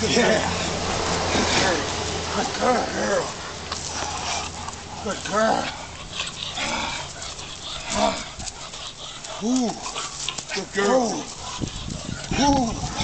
Good Yeah. Good girl. Good girl. Ooh. Good girl. Ooh.